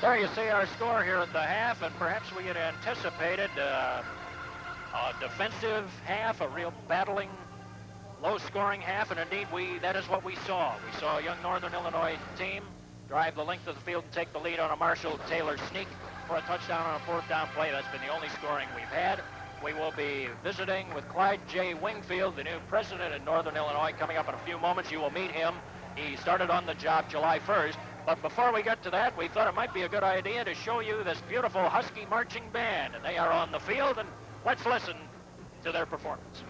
There you see our score here at the half, and perhaps we had anticipated uh, a defensive half, a real battling, low-scoring half, and indeed we that is what we saw. We saw a young Northern Illinois team drive the length of the field and take the lead on a Marshall Taylor sneak for a touchdown on a fourth down play. That's been the only scoring we've had. We will be visiting with Clyde J. Wingfield, the new president in Northern Illinois, coming up in a few moments. You will meet him. He started on the job July 1st. But before we get to that, we thought it might be a good idea to show you this beautiful Huskie marching band. And they are on the field, and let's listen to their performance.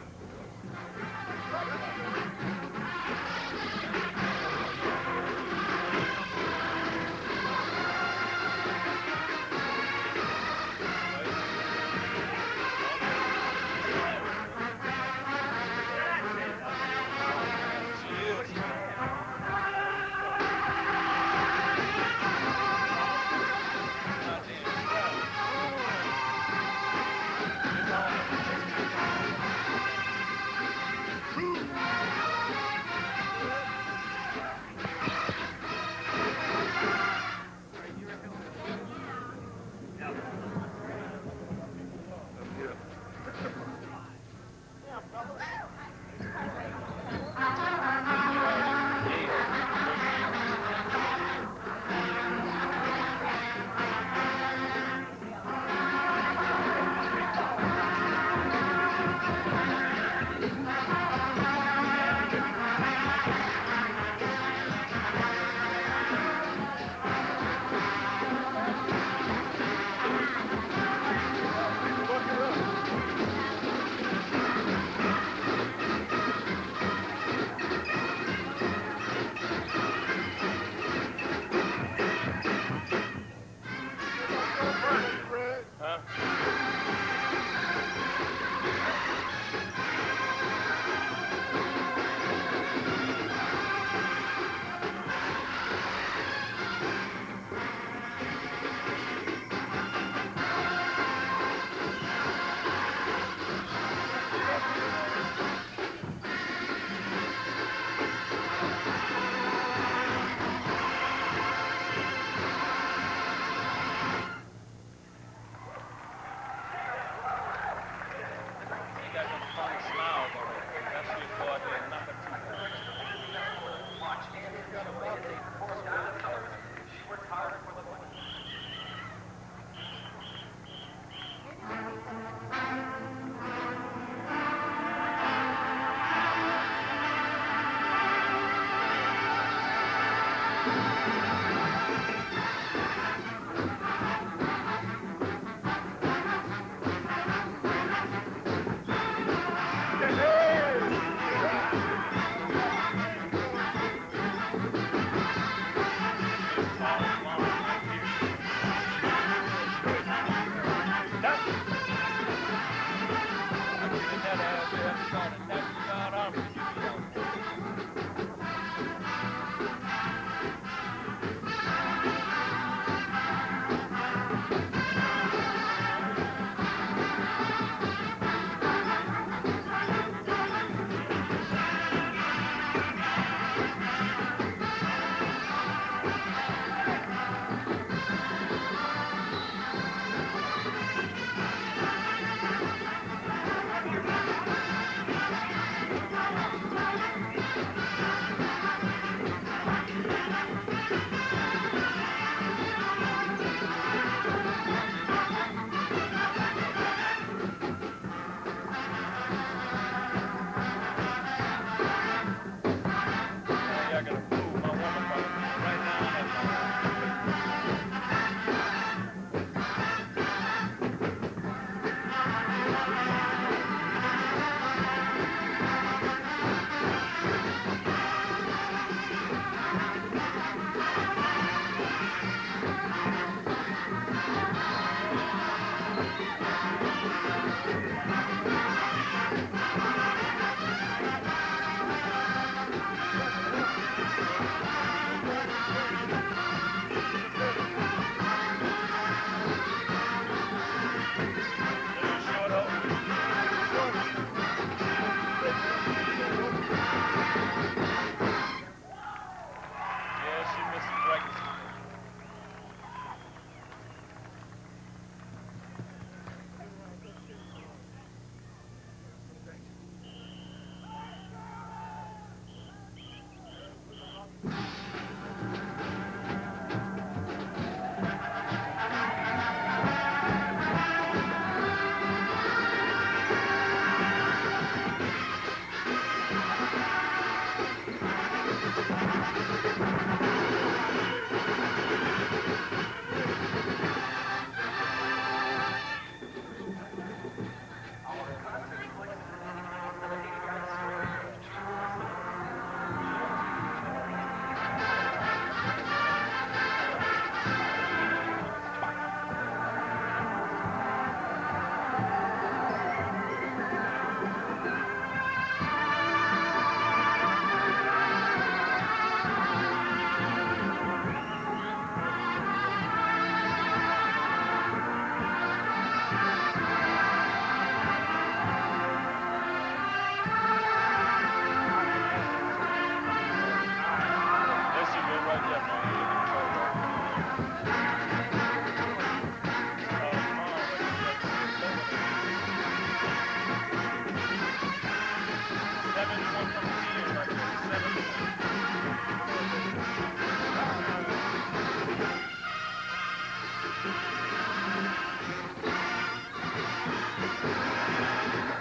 あっ!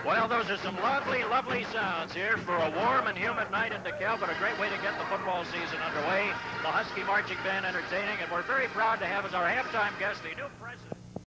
Those are some lovely, lovely sounds here for a warm and humid night in DeKalb, but a great way to get the football season underway. The Huskie Marching Band entertaining, and we're very proud to have as our halftime guest the new president.